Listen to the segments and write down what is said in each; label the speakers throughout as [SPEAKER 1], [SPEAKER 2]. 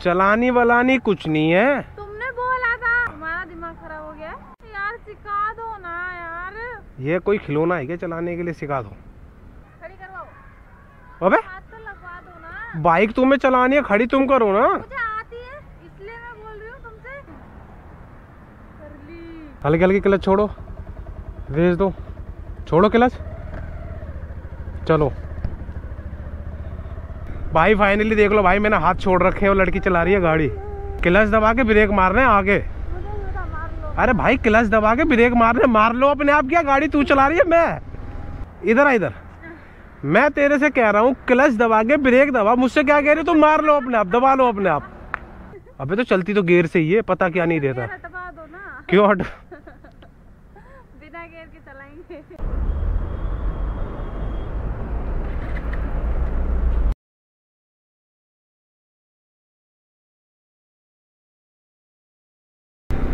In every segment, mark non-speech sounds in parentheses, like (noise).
[SPEAKER 1] चलानी वलानी कुछ नहीं है।
[SPEAKER 2] तुमने बोला था। हमारा दिमाग खराब हो गया। यार सिखा दो ना यार।
[SPEAKER 1] ये कोई खिलौना है क्या चलाने के लिए? सिखा दो।
[SPEAKER 2] खड़ी करवाओ।
[SPEAKER 1] अबे।
[SPEAKER 2] हाथ तो लगवा दो ना।
[SPEAKER 1] बाइक तुम्हें चलानी है खड़ी तुम करो ना।
[SPEAKER 2] मुझे आती है इसलिए मैं बोल रही हूँ तुमसे। कर ली।
[SPEAKER 1] हल्की हल्की क्लच छोड़ो। भेज दो। छोड़ो क्लच। चलो। भाई फाइनली देख लो भाई मैंने हाथ छोड़ रखे हैं और लड़की चला रही है गाड़ी। क्लच दबा के ब्रेक मारने हैं आगे।
[SPEAKER 2] मार
[SPEAKER 1] अरे भाई क्लच दबा के ब्रेक मारने मार लो अपने आप क्या गाड़ी तू चला रही है मैं। इधर आ इधर। मैं तेरे से कह रहा हूँ क्लच दबा के ब्रेक दबा मुझसे क्या कह रही हो? तुम मार लो अपने आप दबा लो अपने आप। अबे तो चलती तो गेर से ही है पता क्या नहीं देता। क्यों हट
[SPEAKER 2] बिना गेयर के चलाएँगे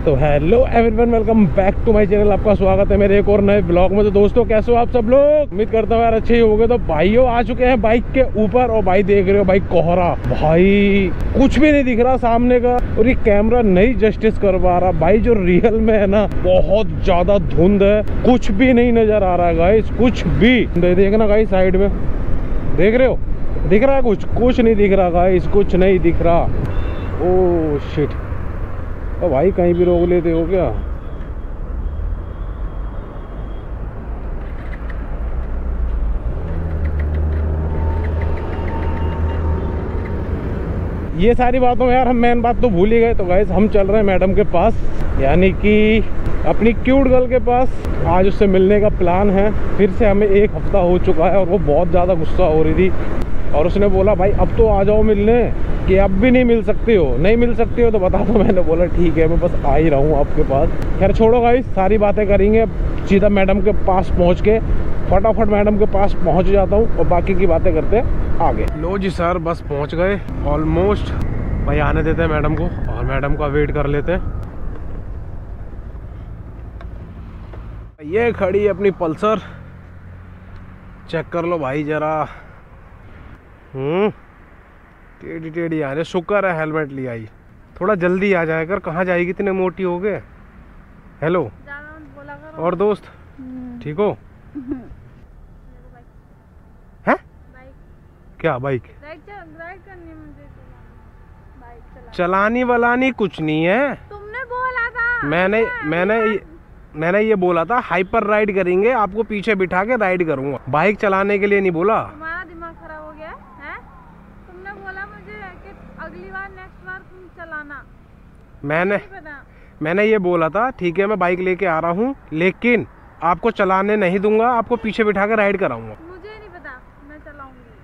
[SPEAKER 1] तो hello everyone welcome back to my channel आपका स्वागत है मेरे एक और नए ब्लॉग में। तो दोस्तों, कैसे हो आप सब लोग? उम्मीद करता हूँ यार अच्छे ही होंगे। तो भाइयों, आ चुके हैं बाइक के ऊपर और भाई देख रहे हो भाई कोहरा। भाई, कुछ भी नहीं दिख रहा सामने का और ये कैमरा नहीं जस्टिस करवा रहा। भाई, जो रियल में है ना, बहुत ज़्यादा धुंध है। कुछ भी नहीं नज़र आ रहा गाइस कुछ भी। देखना गाइस साइड में। देख रहे हो? दिख रहा है कुछ? कुछ नहीं दिख रहा गाइस कुछ नहीं दिख रहा। ओ शिट ओ भाई, कहीं भी रोक लेते हो क्या? ये सारी बातों में यार, हम मेन बात तो भूल ही गए। तो गाइस हम चल रहे हैं मैडम के पास। यानी कि अपनी क्यूट गर्ल के पास। आज उससे मिलने का प्लान है। फिर से हमें एक हफ़्ता हो चुका है और वो बहुत ज़्यादा गुस्सा हो रही थी। और उसने बोला, भाई, अब तो आ जाओ मिलने। कि अब भी नहीं मिल सकते हो। नहीं मिल सकते हो तो बता दो। मैंने बोला, ठीक है, मैं बस आ ही रहा हूँ आपके पास। खैर, छोड़ो गाइस सारी बातें करेंगे। सीधा मैडम के पास पहुँच के, फटाफट मैडम के पास पहुँच जाता हूँ और बाकी की बातें करते आगे। लो जी सर बस पहुँच गए। ऑलमोस्ट भाई आने देते हैं मैडम को और मैडम का वेट कर लेते हैं। ये खड़ी है अपनी पल्सर चेक कर लो भाई जरा। हम्म। टेढ़ी टेढ़ी आ रही शुक्र है हेलमेट लिया ही थोड़ा जल्दी आ जाए कर कहाँ जाएगी इतने मोटी हो गए? हेलो और दोस्त? ठीक हो? हैं? क्या बाइक?
[SPEAKER 2] चलाना
[SPEAKER 1] वलानी कुछ नहीं है।
[SPEAKER 2] तुमने बोला था
[SPEAKER 1] मैंने मैंने ये- मैंने ये बोला था हाइपर राइड करेंगे आपको पीछे बिठा के राइड करूँगा। बाइक चलाने के लिए नहीं बोला?
[SPEAKER 2] दिमाग खराब हो गया है हैं? तुमने बोला मुझे कि अगली बार नेक्स्ट बार चलाना
[SPEAKER 1] मैंने मैंने ये बोला था ठीक है मैं बाइक लेके आ रहा हूँ लेकिन आपको चलाने नहीं दूँगा आपको पीछे बिठा के राइड कराऊँगा।
[SPEAKER 2] मुझे नहीं पता मैं चलाऊँगी।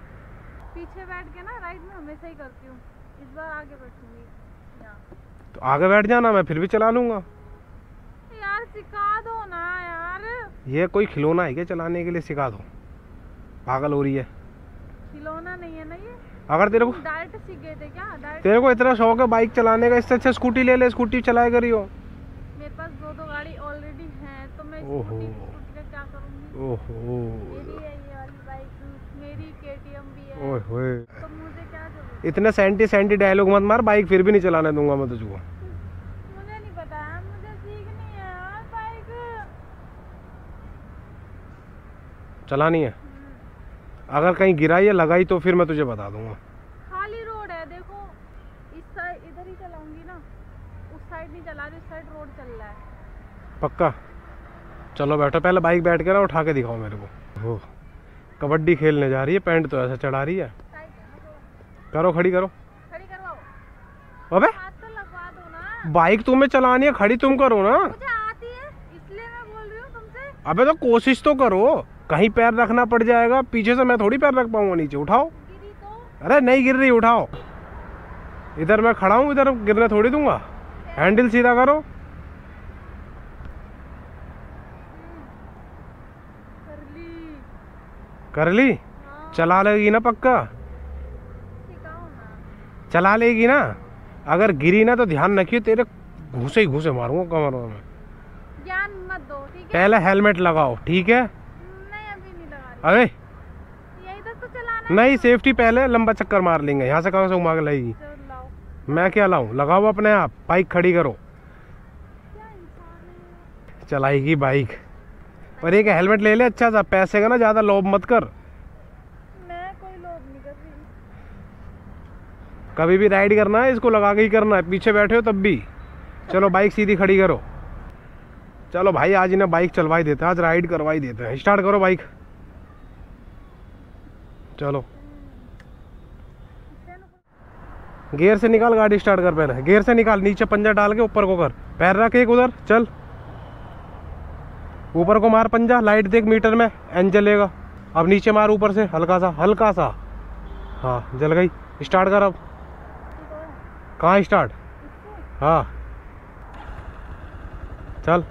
[SPEAKER 2] पीछे बैठ के ना राइड में हमेशा ही करती हूँ। इस बार आगे बैठूँगी
[SPEAKER 1] तो आगे बैठ जाना मैं फिर भी चला लूँगा।
[SPEAKER 2] यार सिखा दो ना यार।
[SPEAKER 1] ये कोई खिलौना है क्या चलाने के लिए? सिखा दो। पागल हो रही है।
[SPEAKER 2] खिलौना नहीं है ना ये?
[SPEAKER 1] अगर तेरे को
[SPEAKER 2] डायरेक्ट सीख गए थे क्या?
[SPEAKER 1] तेरे को इतना शौक है बाइक चलाने का इससे अच्छा स्कूटी ले ले स्कूटी चलाया करी हो।
[SPEAKER 2] मेरे पास दो दो गाड़ी ऑलरेडी है तो मैं
[SPEAKER 1] ओहो।
[SPEAKER 2] स्कूटी स्कूटी का क्या करूँगी?
[SPEAKER 1] ओहो। इतने सेंटी सेंटी डायलॉग मत मार बाइक फिर भी नहीं चलाने दूँगा मैं तुझको।
[SPEAKER 2] मुझे नहीं पता मुझे सीखनी है बाइक
[SPEAKER 1] चलानी है। अगर कहीं गिराई या लगाई तो फिर मैं तुझे बता दूँगा।
[SPEAKER 2] खाली रोड है देखो इस साइड इधर ही चलाऊँगी ना। उस साइड नहीं चला रही उस साइड रोड चल रहा है।
[SPEAKER 1] पक्का? चलो बैठो पहले बाइक बैठ के ना उठा के दिखाओ मेरे को। हो। कबड्डी खेलने जा रही है पैंट तो ऐसा चढ़ा रही है। करो खड़ी करो।
[SPEAKER 2] खड़ी करवाओ
[SPEAKER 1] अबे!
[SPEAKER 2] हाथ तो लगवा दो ना।
[SPEAKER 1] बाइक तुम्हें चलानी है खड़ी तुम करो ना।
[SPEAKER 2] मुझे आती है इसलिए मैं बोल रही हूँ तुमसे।
[SPEAKER 1] अबे तो कोशिश तो करो। कहीं पैर रखना पड़ जाएगा पीछे से मैं थोड़ी पैर रख पाऊँगा नीचे उठाओ।
[SPEAKER 2] तो
[SPEAKER 1] अरे नहीं गिर रही उठाओ। इधर मैं खड़ा हूँ इधर गिरने थोड़ी दूँगा। हैंडल सीधा करो।
[SPEAKER 2] कर ली?
[SPEAKER 1] कर ली
[SPEAKER 2] हाँ
[SPEAKER 1] चला लेगी ना पक्का? चला लेगी ना? अगर गिरी ना तो ध्यान रखिए तेरे घुसे ही घुसे मारूँगा कमरों में।
[SPEAKER 2] ज्ञान मत दो ठीक है?
[SPEAKER 1] पहले हेलमेट लगाओ ठीक है
[SPEAKER 2] नहीं अभी नहीं लगा रही
[SPEAKER 1] अरे।
[SPEAKER 2] तो
[SPEAKER 1] नहीं सेफ्टी पहले लंबा चक्कर मार लेंगे। यहाँ से कहाँ से घुमा के लगेगी मैं क्या लाऊं? लगाओ अपने आप बाइक खड़ी करो। चलाएगी बाइक और एक हेलमेट ले ले अच्छा सा। पैसे का ना ज़्यादा लोभ मत कर।
[SPEAKER 2] मैं कोई लोभ नहीं कर रही।
[SPEAKER 1] कभी भी राइड करना है इसको लगा के ही करना है। पीछे बैठे हो तब भी। चलो बाइक सीधी खड़ी करो। चलो भाई आज इन्हें बाइक चलवाई देते हैं। आज राइड करवाई देते हैं। स्टार्ट करो बाइक चलो। गियर से निकाल गाड़ी स्टार्ट कर पहले। गियर से निकाल नीचे पंजा डाल के ऊपर को कर। पैर रख एक उधर चल। ऊपर को मार पंजा लाइट देख मीटर में एन जलेगा। अब नीचे मार ऊपर से हल्का सा हल्का सा हाँ जल गई। स्टार्ट कर अब। कहाँ स्टार्ट हाँ। चल।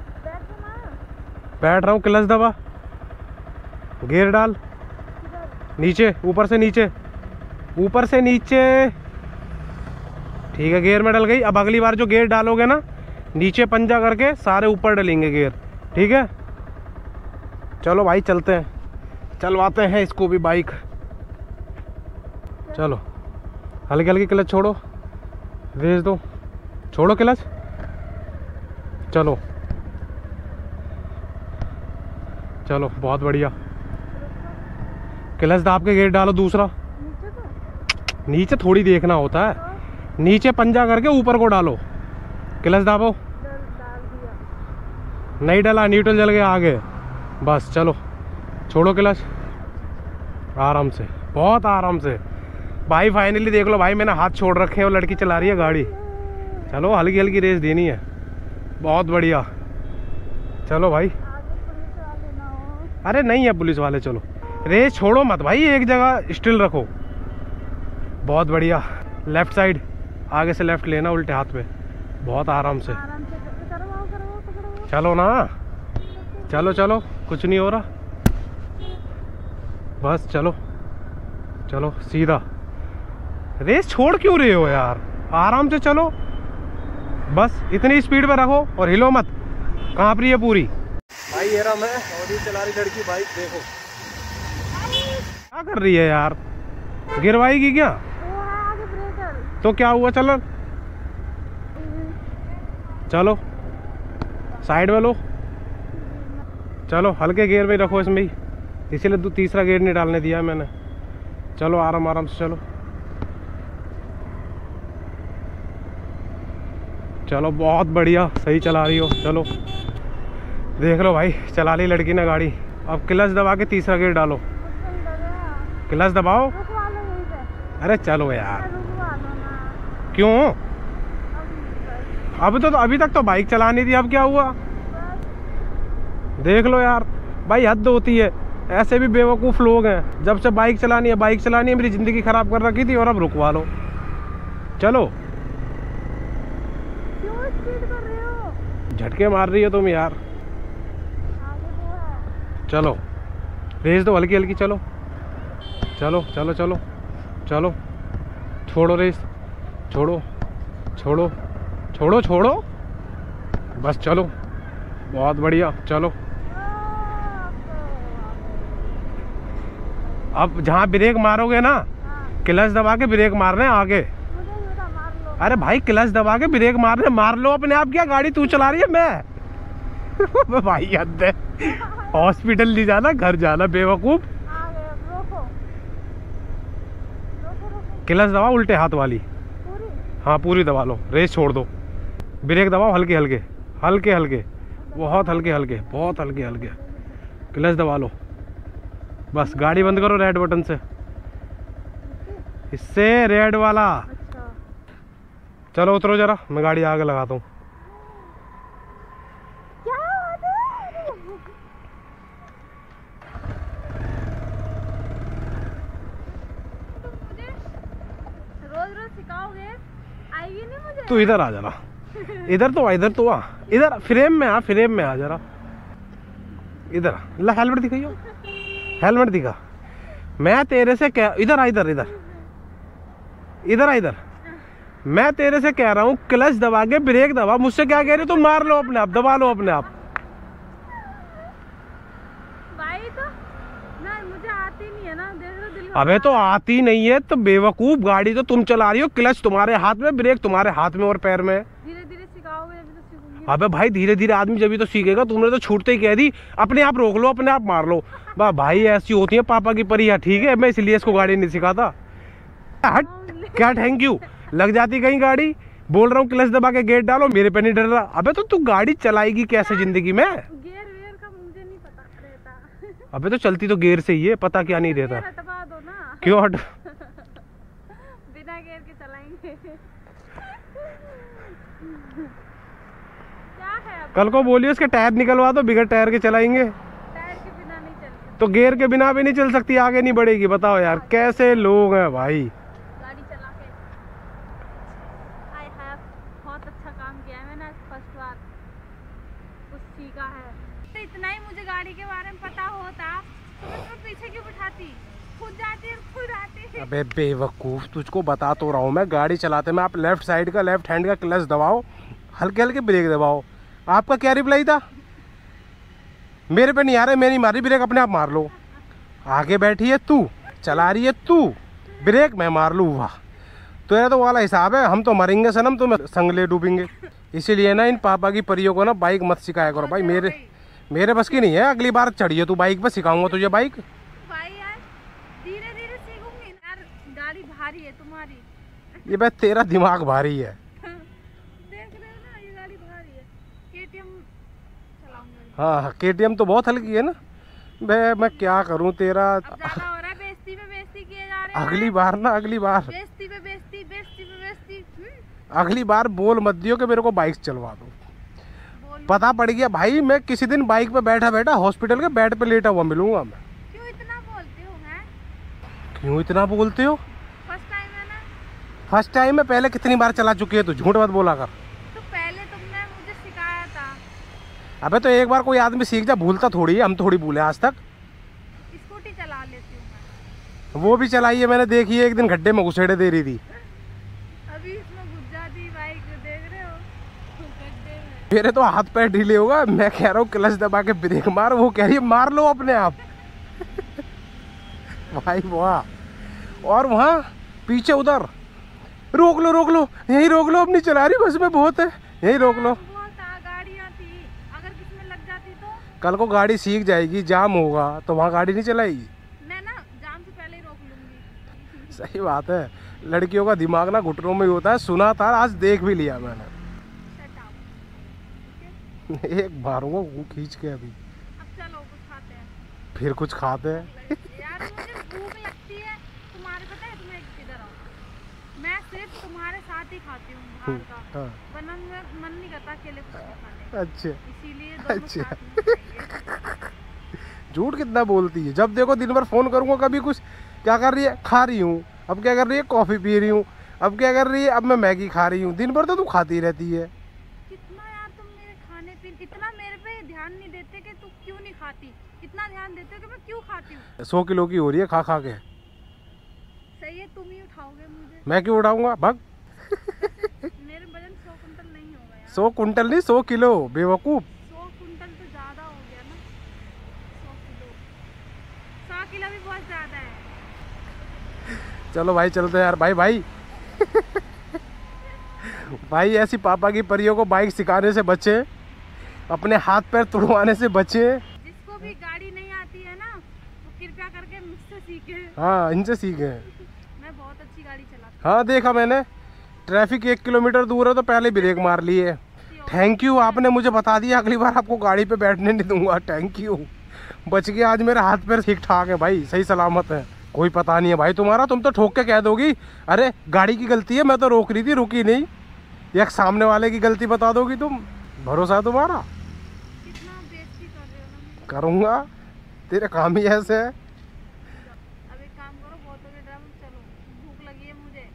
[SPEAKER 2] बैठ
[SPEAKER 1] रहा हूँ क्लच दबा। गियर डाल। नीचे, ऊपर से नीचे। ऊपर से नीचे। ठीक है गेयर में डल गई। अब अगली बार जो गेयर डालोगे ना, नीचे पंजा करके सारे ऊपर डलेंगे गेयर ठीक है? चलो भाई, चलते हैं। चलवाते हैं इसको भी बाइक चलो। हल्की हल्की क्लच छोड़ो। रेस दो। छोड़ो क्लच चलो। चलो, बहुत बढ़िया। क्लच दाब के गेट डालो दूसरा।
[SPEAKER 2] नीचे तो।
[SPEAKER 1] नीचे थोड़ी देखना होता है। नीचे पंजा करके ऊपर को डालो। क्लच दाबो। नहीं डाला न्यूट्रल जल गया आगे। बस चलो। छोड़ो क्लच आराम से। बहुत आराम से। भाई फाइनली देख लो। भाई मैंने हाथ छोड़ रखे हैं और लड़की चला रही है गाड़ी। चलो हल्की हल्की रेस देनी है। बहुत बढ़िया। चलो भाई। अरे नहीं है पुलिस वाले चलो। रेस छोड़ो मत भाई, एक जगह स्टिल रखो। बहुत बढ़िया। लेफ़्ट साइड आगे से लेफ़्ट लेना उल्टे हाथ पे। बहुत आराम से। चलो ना। चलो चलो, कुछ नहीं हो रहा। बस चलो। चलो, सीधा। रेस छोड़ क्यों रहे हो यार? आराम से चलो। बस, इतनी स्पीड में रखो और हिलो मत। काँप रही है पूरी। भाई, ये रहा मैं। और ये चला रही लड़की बाइक देखो। क्या कर रही है यार? गिरवाएगी क्या? तो क्या हुआ? चलो। चलो। साइड में लो। चलो, हल्के गियर में रखो इसमें ही। इसीलिए दू- तीसरा गियर नहीं डालने दिया मैंने। चलो, आराम आराम से चलो। चलो, बहुत बढ़िया। सही चला रही हो। चलो। देख लो भाई, चला ली लड़की ने गाड़ी। अब क्लच दबा के तीसरा गियर डालो। क्लच दबाओ। अरे चलो यार। क्यों?
[SPEAKER 2] अब
[SPEAKER 1] अब तो अभी तक तो बाइक चलानी थी अब क्या हुआ? देख लो यार भाई हद होती है। ऐसे भी बेवकूफ़ लोग हैं। जब से बाइक चलानी है बाइक चलानी है मेरी ज़िंदगी ख़राब कर रखी थी और अब रुकवा लो। चलो। झटके मार रही हो तुम यार।
[SPEAKER 2] है।
[SPEAKER 1] चलो। रेस दो हल्की हल्की चलो। चलो चलो चलो चलो। छोड़ो रेस छोड़ो छोड़ो छोड़ो छोड़ो। बस चलो, बहुत बढ़िया, चलो। अब जहाँ ब्रेक मारोगे ना, क्लच दबा के ब्रेक मारने हैं आगे।
[SPEAKER 2] मार
[SPEAKER 1] अरे भाई, क्लच दबा के ब्रेक मारने मार लो अपने आप क्या, गाड़ी तू चला रही है, मैं? (laughs) भाई हद हॉस्पिटल नहीं जाना, घर जाना, बेवकूफ़
[SPEAKER 2] आगे अब रोको रोको रोको
[SPEAKER 1] क्लच दबाओ उल्टे हाथ वाली।
[SPEAKER 2] पूरी?
[SPEAKER 1] हाँ पूरी दबा लो। रेस छोड़ दो। ब्रेक दबाओ हल्के हल्के। हल्के हल्के। बहुत हल्के हल्के। बहुत हल्के हल्के। क्लच दबा लो। बस गाड़ी बंद करो रेड बटन से। इससे रेड वाला।
[SPEAKER 2] अच्छा।
[SPEAKER 1] चलो उतरो जरा मैं गाड़ी आगे लगाता हूँ
[SPEAKER 2] क्या बात है तुम मुझे रोज रोज सिखाओगे आएगी नहीं मुझे
[SPEAKER 1] तू इधर आ जरा इधर तो इधर तो आ। इधर फ्रेम में आ, फ्रेम में आ जरा। इधर ला, हेलमेट दिखाइयो हेलमेट दिखा। मैं तेरे से कह, इधर आ, इधर इधर। इधर आ, इधर। मैं तेरे से कह रहा हूँ क्लच दबा के ब्रेक दबा। मुझसे क्या कह रही हो? तुम मार लो अपने आप, दबा लो अपने आप
[SPEAKER 2] भाई तो ना मुझे आती नहीं है ना देख लो दिल
[SPEAKER 1] अबे तो आती नहीं है तो बेवकूफ़ गाड़ी तो तुम चला रही हो क्लच तुम्हारे हाथ में ब्रेक तुम्हारे हाथ में और पैर में।
[SPEAKER 2] तो
[SPEAKER 1] अबे भाई धीरे धीरे आदमी जब भी तो सीखेगा तुमने तो छूटते ही कह दी अपने आप रोक लो अपने आप मार लो। बा भाई ऐसी होती है पापा की परिया ठीक है? मैं इसलिए इसको गाड़ी नहीं सिखाता। हट क्या थैंक यू लग जाती कहीं गाड़ी? बोल रहा हूँ क्लच दबा के गेट डालो मेरे पे नहीं डर रहा। अबे तो तू गाड़ी चलाएगी कैसे ज़िंदगी में?
[SPEAKER 2] गेयर वेयर का मुझे नहीं पता रहता।
[SPEAKER 1] अबे तो चलती तो गेयर से ही है पता क्या नहीं रहता क्यों हट
[SPEAKER 2] बिना गेयर के चलाएँगे। क्या है
[SPEAKER 1] कल को बोलिए उसके टायर निकलवा दो बिगड़ टायर के चलाएँगे।
[SPEAKER 2] टायर के बिना नहीं चल
[SPEAKER 1] तो गेयर के बिना भी नहीं चल सकती आगे नहीं बढ़ेगी बताओ यार कैसे लोग हैं भाई
[SPEAKER 2] गाड़ी चला के आई हैव बहुत अच्छा काम किया है मैंने आज फ़र्स्ट बार कुछ सीखा है तो इतना ही मुझे गाड़ी के बारे में पता होता तो मैं तुम्हें पीछे क्यों बिठाती खुद जाती और खुद
[SPEAKER 1] अबे बेवकूफ़। तुझको बता तो रहा हूँ मैं, गाड़ी चलाते में आप लेफ़्ट साइड का लेफ़्ट हैंड का क्लच दबाओ, हल्के हल्के ब्रेक दबाओ। आपका क्या रिप्लाई था? मेरे पे नहीं आ रहा मैं नहीं मारी ब्रेक अपने आप मार लो। आगे बैठी है तू, चला रही है तू ब्रेक मैं मार लूँ, वाह। तेरा तो वाला हिसाब है, हम तो मरेंगे सनम तो संगले डूबेंगे। इसीलिए ना इन पापा की परियों को ना बाइक मत सिखाया करो, भाई। मेरे मेरे बस की नहीं है, अगली बार चढ़िए तू बाइक पर सिखाऊँगा तुझे बाइक
[SPEAKER 2] भाई यार धीरे धीरे सीखूँगी यार गाड़ी भारी है तुम्हारी।
[SPEAKER 1] ये भाई तेरा दिमाग भारी है।
[SPEAKER 2] देख रहे हो ना ये गाड़ी भारी है। केटीएम चलाऊँगी।
[SPEAKER 1] हाँ के तो बहुत हल्की है ना। बे मैं क्या करूँ तेरा?
[SPEAKER 2] हो रहा है बेइज्जती पे बेइज्जती किए जा रहे हैं
[SPEAKER 1] अगली बार ना अगली बार।
[SPEAKER 2] बेइज्जती पे बेइज्जती बेइज्जती पे बेइज्जती हम्म,
[SPEAKER 1] अगली बार बोल मत दियो कि मेरे को बाइक चलवा दो। पता पड़ गया भाई मैं किसी दिन बाइक पे बैठा बैठा हॉस्पिटल के बेड पे लेटा हुआ मिलूँगा मैं।
[SPEAKER 2] क्यों इतना बोलते हो हैं?
[SPEAKER 1] क्यों इतना बोलते हो
[SPEAKER 2] फ़र्स्ट टाइम है ना
[SPEAKER 1] फ़र्स्ट टाइम में पहले कितनी बार चला चुकी है तू? झूठ मत बोला कर।
[SPEAKER 2] तो पहले तुमने मुझे सिखाया था।
[SPEAKER 1] अबे तो एक बार कोई आदमी सीख जा भूलता थोड़ी है हम थोड़ी भूले आज तक।
[SPEAKER 2] स्कूटी चला लेती हूँ मैं।
[SPEAKER 1] वो भी चलाई है मैंने देखी है एक दिन गड्ढे में घुसेड़े दे रही थी।
[SPEAKER 2] अभी इसमें घुस जाती बाइक देख रहे हो? गड्ढे में।
[SPEAKER 1] मेरे तो हाथ पैर ढीले होगा मैं कह रहा हूँ क्लच दबा के ब्रेक मार वो कह रही है मार लो अपने आप। (laughs) भाई वाह। और वहाँ पीछे उधर। रोक लो रोक लो। यहीं रोक लो अपनी चला रही बस में बहुत है। यहीं रोक लो।
[SPEAKER 2] तो?
[SPEAKER 1] कल को गाड़ी सीख जाएगी जाम होगा तो वहाँ गाड़ी नहीं चलाएगी।
[SPEAKER 2] मैं ना जाम से पहले ही रोक लूँगी।
[SPEAKER 1] सही बात है। लड़कियों का दिमाग ना घुटनों में ही होता है। सुना था आज देख भी लिया मैंने। (laughs) एक मारूँगा वो खींच के अभी।
[SPEAKER 2] अब चलो कुछ खाते हैं।
[SPEAKER 1] फिर कुछ खाते हैं (laughs)
[SPEAKER 2] यार मुझे भूख लगती है तुम्हारे पता है तुम्हें इधर आओ मैं सिर्फ़ तुम्हारे साथ ही खाती हूँ बाहर का।
[SPEAKER 1] हाँ,
[SPEAKER 2] वरना मन नहीं करता अकेले कुछ खाने का।
[SPEAKER 1] अच्छा।
[SPEAKER 2] इसीलिए
[SPEAKER 1] अच्छा। (laughs) झूठ कितना बोलती है? जब देखो दिन भर फ़ोन करूँगा कभी कुछ क्या कर रही है? खा रही हूँ। अब क्या कर रही है? कॉफ़ी पी रही हूँ। अब क्या कर रही है? अब मैं मैगी खा रही हूँ। दिन भर तो तू खाती रहती है।
[SPEAKER 2] कितना यार तुम मेरे खाने पीने इतना मेरे पे ध्यान नहीं देते कि तू क्यों नहीं खाती? इतना ध्यान देते हो कि मैं क्यों खाती हूँ?
[SPEAKER 1] सौ किलो की हो रही है खा खा के।
[SPEAKER 2] सही है तुम ही उठाओगे मुझे।
[SPEAKER 1] मैं क्यों उठाऊँगा? भग। (laughs)
[SPEAKER 2] मेरे वज़न सौ कुंटल नहीं होगा यार।
[SPEAKER 1] सौ कुंटल नहीं सौ किलो बेवकूफ़।
[SPEAKER 2] सौ कुंटल तो ज़्यादा हो गया ना। सौ किलो। सौ किलो भी बहुत ज़्यादा है।
[SPEAKER 1] चलो भाई चलते हैं यार। भाई भाई। भाई ऐसी पापा की परियों को बाइक सिखाने से बचे अपने हाथ पैर तुड़वाने से बचे।
[SPEAKER 2] जिसको भी गाड़ी नहीं आती है ना वो कृपया करके मुझसे सीखे।
[SPEAKER 1] हाँ इनसे सीखे।
[SPEAKER 2] बहुत अच्छी गाड़ी चलाती
[SPEAKER 1] हाँ देखा मैंने। ट्रैफ़िक एक किलोमीटर दूर है तो पहले ब्रेक मार लिए
[SPEAKER 2] हूँ।
[SPEAKER 1] थैंक यू आपने मुझे बता दिया अगली बार आपको गाड़ी पे बैठने नहीं दूँगा। थैंक यू बच गया आज मेरे हाथ पैर ठीक ठाक है भाई सही सलामत है। कोई पता नहीं है भाई तुम्हारा तुम तो ठोक के कह दोगी अरे गाड़ी की गलती है मैं तो रोक रही थी रुकी नहीं। एक सामने वाले की गलती बता दोगी तुम? भरोसा है तुम्हारा। करूँगा। तेरे काम ही ऐसे है
[SPEAKER 2] अब एक काम करो बहुत हो गया ड्राइवर चलो भूख लगी है मुझे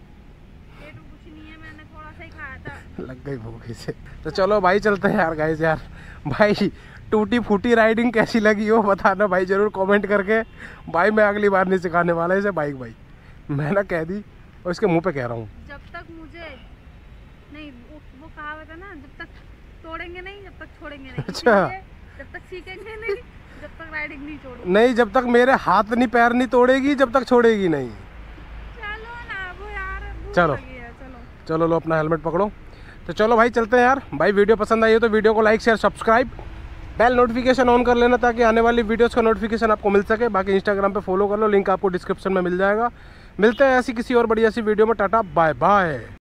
[SPEAKER 2] पेट में कुछ नहीं है मैंने थोड़ा सा ही खाया था
[SPEAKER 1] लग गई भूख से। तो चलो भाई चलते हैं यार गाइस यार। भाई टूटी फूटी राइडिंग कैसी लगी हो बताना भाई ज़रूर कमेंट करके। भाई मैं अगली बार नहीं सिखाने वाला इसे बाइक भाई। मैं ना कह दी और इसके मुँह पे कह रहा हूँ।
[SPEAKER 2] जब तक मुझे नहीं वो, वो कहावत है ना जब तक तोड़ेंगे नहीं जब तक छोड़ेंगे नहीं।
[SPEAKER 1] अच्छा।
[SPEAKER 2] जब तक सीखेंगे नहीं जब तक राइडिंग नहीं
[SPEAKER 1] नहीं जब तक मेरे हाथ नहीं पैर नहीं तोड़ेगी जब तक छोड़ेगी नहीं।
[SPEAKER 2] चलो ना वो यार
[SPEAKER 1] चलो।
[SPEAKER 2] चलो।
[SPEAKER 1] चलो लो अपना हेलमेट पकड़ो। तो चलो भाई चलते हैं यार। भाई वीडियो पसंद आई हो तो वीडियो को like share subscribe bell notification on कर लेना ताकि आने वाली वीडियोस का नोटिफिकेशन आपको मिल सके। बाकी इंस्टाग्राम पे फॉलो कर लो लिंक आपको डिस्क्रिप्शन में मिल जाएगा। मिलते हैं ऐसी किसी और बढ़िया सी वीडियो में। Tata bye bye